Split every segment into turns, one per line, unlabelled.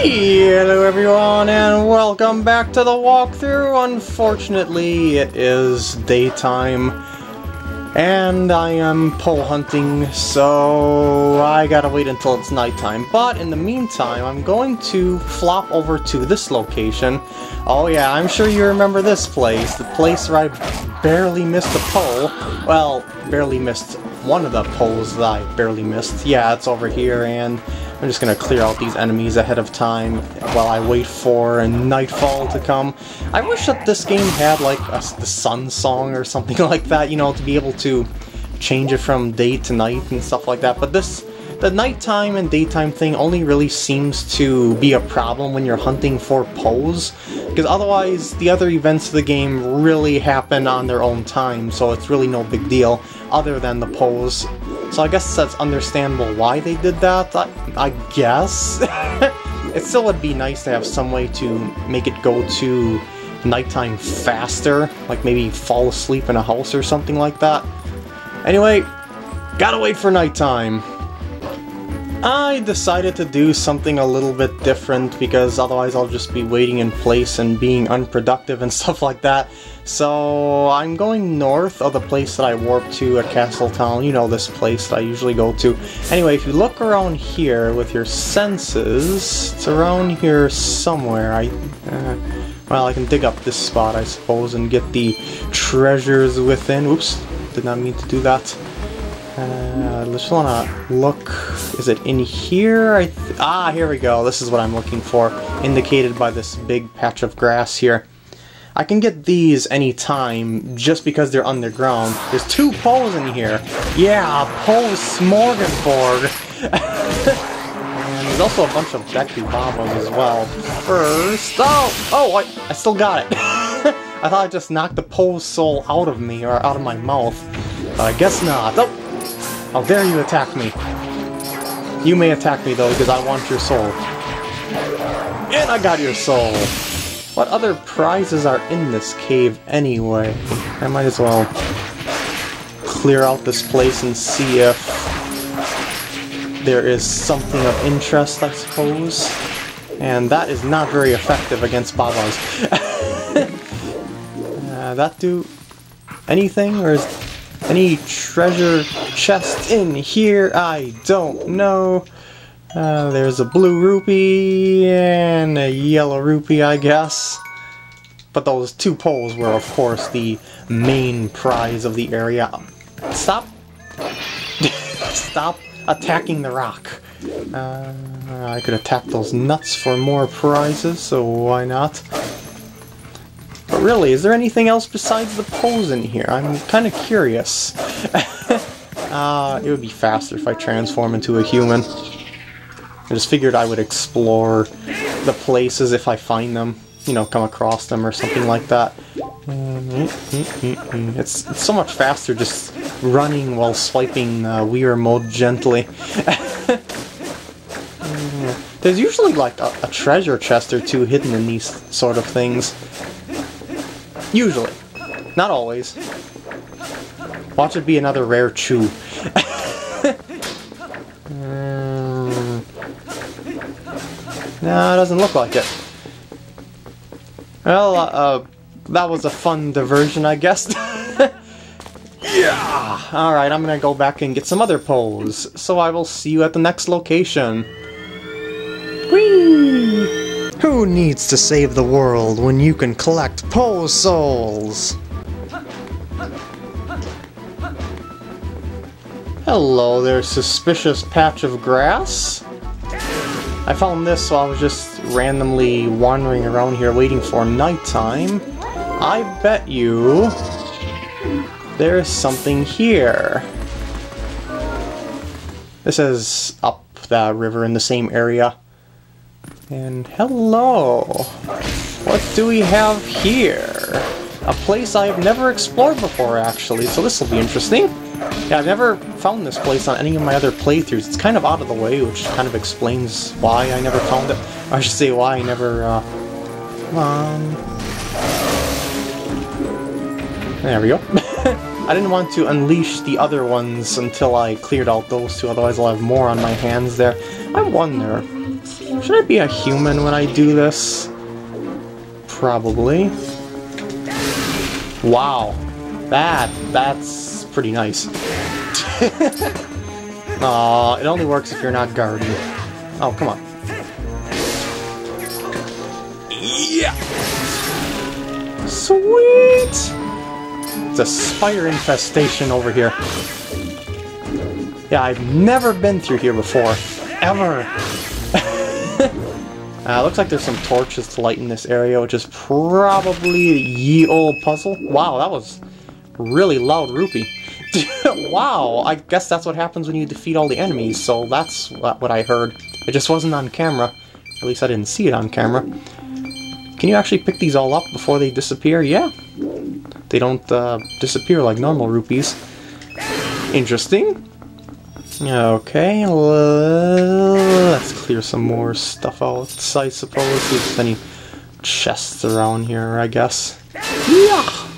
Hello everyone and welcome back to the walkthrough. Unfortunately, it is daytime and I am Poe hunting, so I gotta wait until it's nighttime. But in the meantime, I'm going to flop over to this location. Oh yeah, I'm sure you remember this place, the place where I barely missed a Poe. Well, barely missed one of the Poes that I barely missed. Yeah, it's over here and I'm just gonna clear out these enemies ahead of time while I wait for a nightfall to come. I wish that this game had like a, the sun song or something like that, you know, to be able to change it from day to night and stuff like that, but this the nighttime and daytime thing only really seems to be a problem when you're hunting for Poes, because otherwise the other events of the game really happen on their own time, so it's really no big deal, other than the Poes. So I guess that's understandable why they did that, I, I guess. it still would be nice to have some way to make it go to nighttime faster, like maybe fall asleep in a house or something like that. Anyway, gotta wait for nighttime. I decided to do something a little bit different because otherwise I'll just be waiting in place and being unproductive and stuff like that. So I'm going north of the place that I warped to at Castletown. You know this place that I usually go to. Anyway, if you look around here with your senses, it's around here somewhere. I, uh, well, I can dig up this spot, I suppose, and get the treasures within. Oops, did not mean to do that. Uh, just wanna look. Is it in here? ah, here we go. This is what I'm looking for, indicated by this big patch of grass here. I can get these anytime just because they're underground. There's two Poes in here. Yeah, Poe smorgasbord. there's also a bunch of Deku Babas as well. First, oh, oh, I, I still got it. I thought I just knocked the Poe soul out of me or out of my mouth. But I guess not. Oh, how dare you attack me! You may attack me though, because I want your soul. And I got your soul! What other prizes are in this cave anyway? I might as well clear out this place and see if there is something of interest, I suppose. And that is not very effective against Babas. uh, that do anything, or is any treasure chest in here? I don't know. Uh, there's a blue rupee and a yellow rupee, I guess. But those two Poes were, of course, the main prize of the area. Stop! Stop attacking the rock. Uh, I could attack those nuts for more prizes, so why not? But really, is there anything else besides the Poes in here? I'm kind of curious. uh, it would be faster if I transform into a human. I just figured I would explore the places if I find them. You know, come across them or something like that. It's, it's so much faster just running while swiping uh, Wii gently. There's usually like a, a treasure chest or two hidden in these sort of things. Usually. Not always. Watch it be another rare chew. mm. No, it doesn't look like it. Well, uh, uh, that was a fun diversion, I guess. yeah! Alright, I'm gonna go back and get some other Poes. So I will see you at the next location. Who needs to save the world when you can collect Poe Souls? Hello there, suspicious patch of grass. I found this while I was just randomly wandering around here waiting for nighttime. I bet you there's something here. This is up the river in the same area. And hello! What do we have here? A place I have never explored before, actually, so this will be interesting. Yeah, I've never found this place on any of my other playthroughs. It's kind of out of the way, which kind of explains why I never found it. I should say why I never, uh... Come on... There we go. I didn't want to unleash the other ones until I cleared out those two, otherwise I'll have more on my hands there. I wonder, should I be a human when I do this? Probably. Wow. That, that's pretty nice. Aw, it only works if you're not guarding. Oh, come on. Yeah! Sweet! It's a spider infestation over here. Yeah, I've never been through here before. Ever! Uh, looks like there's some torches to light in this area, which is probably ye old puzzle. Wow, that was really loud rupee. wow, I guess that's what happens when you defeat all the enemies, so that's what I heard. It just wasn't on camera. At least I didn't see it on camera. Can you actually pick these all up before they disappear? Yeah. They don't uh, disappear like normal rupees. Interesting. Okay, let's clear some more stuff out, I suppose. See if there's any chests around here, I guess. Yeah!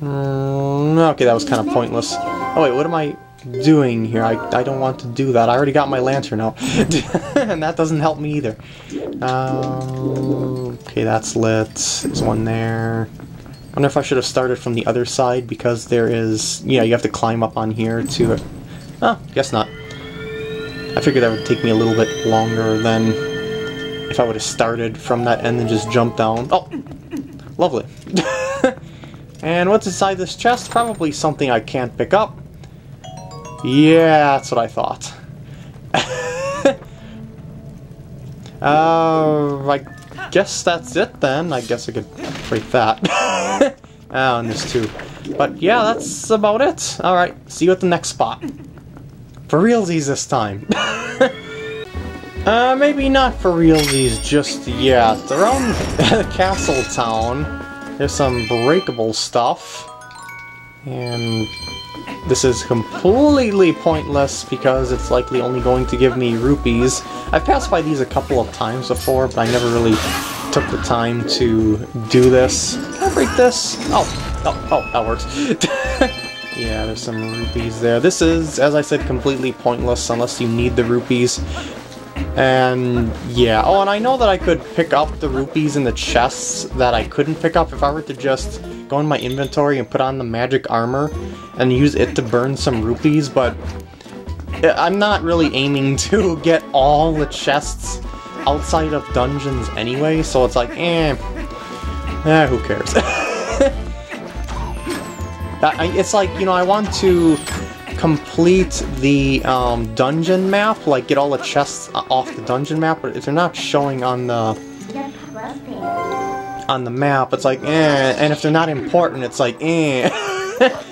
Mm, okay, that was kind of pointless. Oh wait, what am I doing here? I, I don't want to do that. I already got my lantern out. and that doesn't help me either. Uh, okay, that's lit. There's one there. I wonder if I should have started from the other side because there is, you know, you have to climb up on here to. Oh, guess not. I figured that would take me a little bit longer than if I would have started from that end and just jumped down. Oh, lovely. and what's inside this chest? Probably something I can't pick up. Yeah, that's what I thought. uh, I guess that's it then. I guess I could break that. oh, and this too. But yeah, that's about it. Alright, see you at the next spot. For realsies this time. uh, maybe not for realsies just yet. Around Castle Town, there's some breakable stuff. And this is completely pointless because it's likely only going to give me rupees. I've passed by these a couple of times before, but I never really took the time to do this. Can I break this? Oh, oh, oh, that works. yeah, there's some rupees there. This is, as I said, completely pointless unless you need the rupees. And yeah, oh, and I know that I could pick up the rupees in the chests that I couldn't pick up if I were to just go in my inventory and put on the magic armor and use it to burn some rupees, but I'm not really aiming to get all the chests outside of dungeons anyway, so it's like, eh, eh who cares? it's like, you know, I want to complete the um, dungeon map, like get all the chests off the dungeon map, but if they're not showing on the on the map, it's like, eh, and if they're not important, it's like, eh.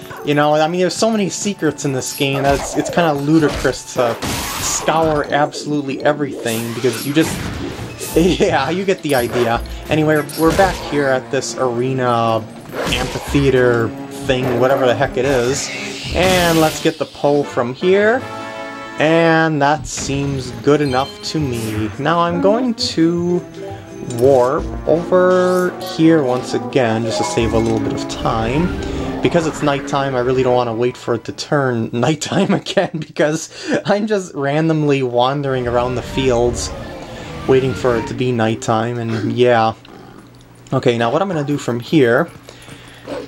you know, I mean, there's so many secrets in this game that it's, it's kind of ludicrous to scour absolutely everything, because you just, yeah, you get the idea. Anyway, we're back here at this arena, amphitheater thing, whatever the heck it is, and let's get the Poe from here. And that seems good enough to me. Now I'm going to warp over here once again, just to save a little bit of time. Because it's nighttime, I really don't want to wait for it to turn nighttime again, because I'm just randomly wandering around the fields, waiting for it to be nighttime, and yeah. Okay, now what I'm going to do from here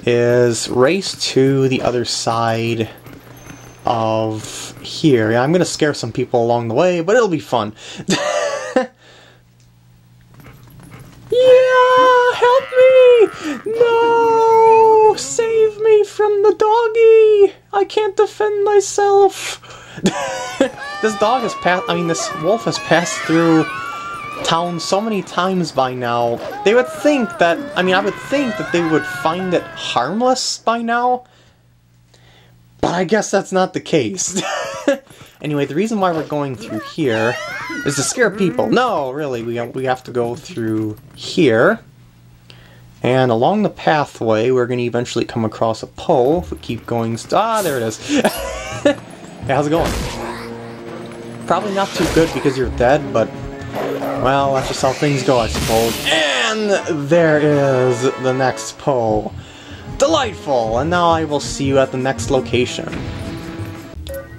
is race to the other side of here. Yeah, I'm going to scare some people along the way, but it'll be fun. Yeah! Help me! No! Save me from the doggy! I can't defend myself! this dog has passed, I mean, this wolf has passed through town so many times by now. They would think that, I mean, I would think that they would find it harmless by now. But I guess that's not the case. Anyway, the reason why we're going through here is to scare people. No, really, we, we have to go through here. And along the pathway, we're going to eventually come across a Poe. If we keep going... Ah, there it is. hey, how's it going? Probably not too good because you're dead, but... Well, that's just how things go, I suppose. And there is the next Poe. Delightful! And now I will see you at the next location.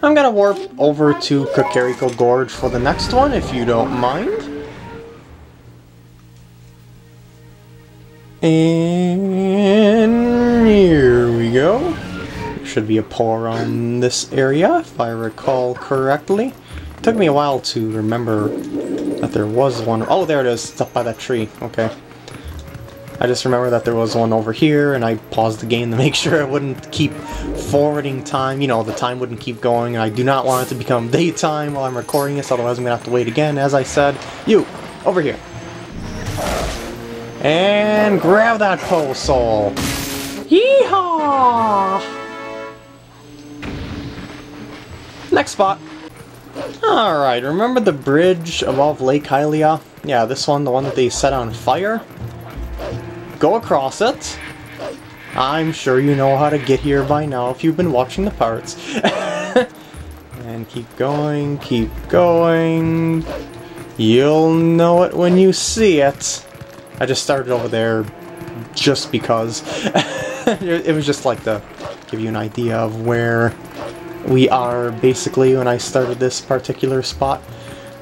I'm gonna warp over to Kakariko Gorge for the next one, if you don't mind. And here we go. There should be a Poe around this area, if I recall correctly. It took me a while to remember that there was one. Oh, there it is. It's up by that tree. Okay. I just remember that there was one over here, and I paused the game to make sure it wouldn't keep forwarding time. You know, the time wouldn't keep going, and I do not want it to become daytime while I'm recording this, otherwise I'm going to have to wait again. As I said, you, over here. And grab that Poe soul. Yeehaw! Next spot. Alright, remember the bridge above Lake Hylia? Yeah, this one, the one that they set on fire? Go across it. I'm sure you know how to get here by now if you've been watching the parts. and keep going, keep going. You'll know it when you see it. I just started over there just because. it was just like to give you an idea of where we are basically when I started this particular spot.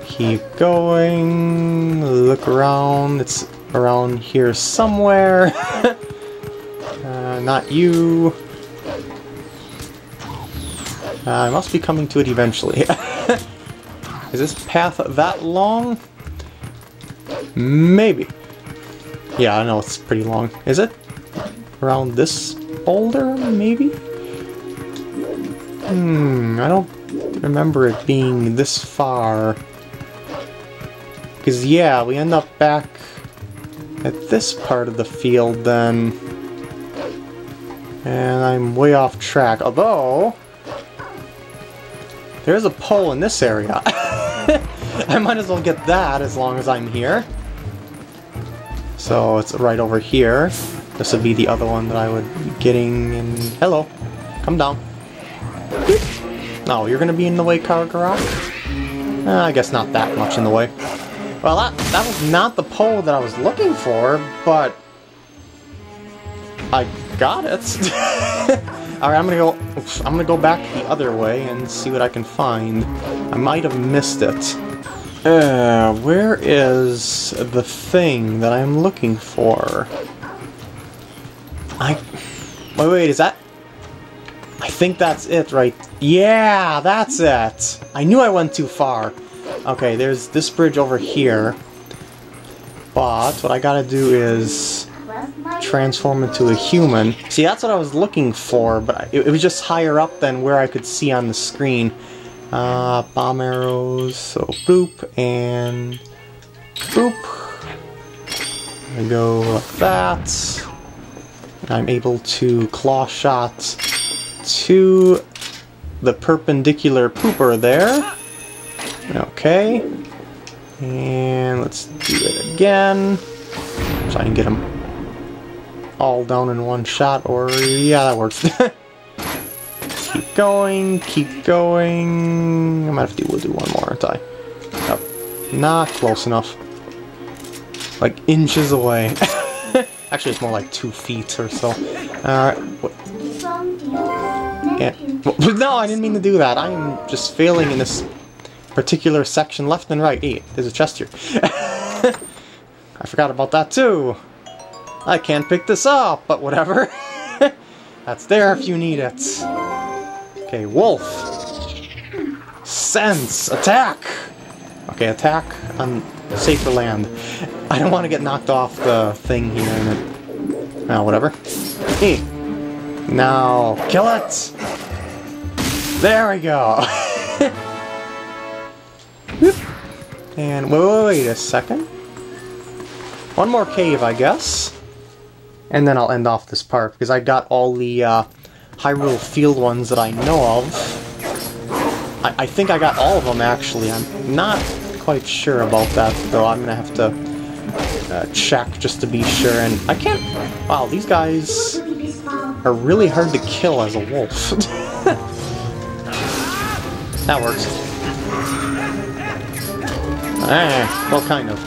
Keep going, look around, it's around here somewhere. uh, not you. Uh, I must be coming to it eventually. Is this path that long? Maybe. Yeah, I know it's pretty long. Is it? Around this boulder, maybe? Hmm, I don't remember it being this far. Because, yeah, we end up back at this part of the field then. And I'm way off track. Although, there's a Poe in this area. I might as well get that as long as I'm here. So it's right over here. This would be the other one that I would be getting in... Hello. Come down. No, you're gonna be in the way, Kagura? Uh, I guess not that much in the way. Well, that, that was not the Poe that I was looking for, but... I got it. Alright, I'm gonna go... Oops, I'm gonna go back the other way and see what I can find. I might have missed it. Uh, where is the thing that I'm looking for? I... Wait, wait, is that... I think that's it, right? Yeah, that's it! I knew I went too far. Okay, there's this bridge over here. But what I gotta do is transform into a human. See, that's what I was looking for, but it, it was just higher up than where I could see on the screen. Uh, bomb arrows, so boop, and boop. I go like that. I'm able to claw shot to the perpendicular pooper there. Okay. And let's do it again. So I can get them all down in one shot, or yeah, that works. keep going, keep going. I might have to do, we'll do one more, aren't I? Oh, not close enough. Like inches away. Actually, it's more like two feet or so. Alright. Yeah. No, I didn't mean to do that. I'm just failing in this particular section left and right. Hey, there's a chest here. I forgot about that too. I can't pick this up, but whatever. That's there if you need it. Okay, wolf. Sense. Attack! Okay, attack on safer land. I don't want to get knocked off the thing here. Oh, whatever. Hey. Now, kill it! There we go! and wait, wait, wait a second. One more cave, I guess. And then I'll end off this part, because I got all the uh, Hyrule Field ones that I know of. I, I think I got all of them, actually. I'm not quite sure about that, though. I'm gonna have to uh, check just to be sure. And I can't... Wow, these guys are really hard to kill as a wolf. that works. Ah, well, kind of.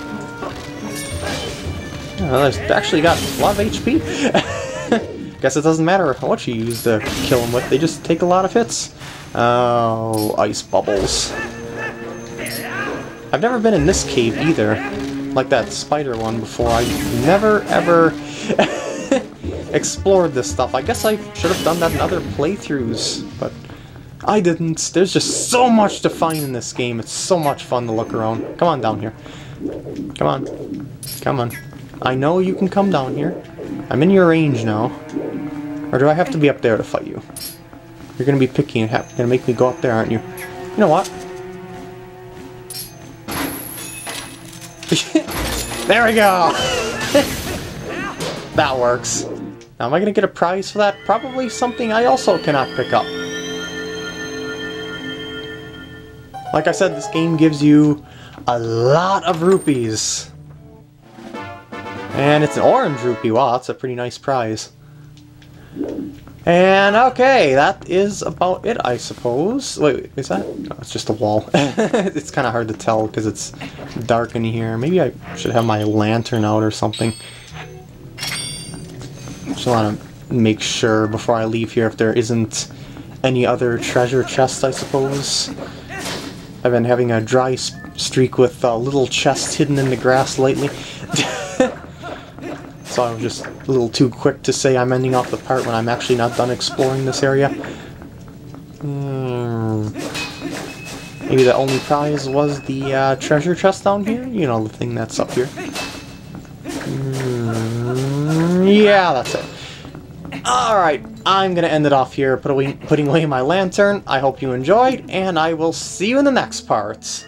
There's actually got a lot of HP. Guess it doesn't matter what you use to kill them with, they just take a lot of hits. Oh, ice bubbles. I've never been in this cave either, like that spider one before. I never ever explored this stuff. I guess I should have done that in other playthroughs, but I didn't. There's just so much to find in this game. It's so much fun to look around. Come on down here. Come on. Come on. I know you can come down here. I'm in your range now. Or do I have to be up there to fight you? You're gonna be picky and gonna make me go up there, aren't you? You know what? there we go! that works. Now, am I gonna get a prize for that? Probably something I also cannot pick up. Like I said, this game gives you a lot of rupees. And it's an orange rupee. Wow, that's a pretty nice prize. And okay, that is about it, I suppose. Wait, wait is that? No, it's just a wall. it's kind of hard to tell because it's dark in here. Maybe I should have my lantern out or something. Just want to make sure before I leave here if there isn't any other treasure chests, I suppose. I've been having a dry streak with uh, little chests hidden in the grass lately. so I was just a little too quick to say I'm ending off the part when I'm actually not done exploring this area. Hmm. Maybe the only prize was the uh, treasure chest down here? You know, the thing that's up here. Mm, yeah, that's it. Alright, I'm gonna end it off here, put away, putting away my lantern. I hope you enjoyed, and I will see you in the next part.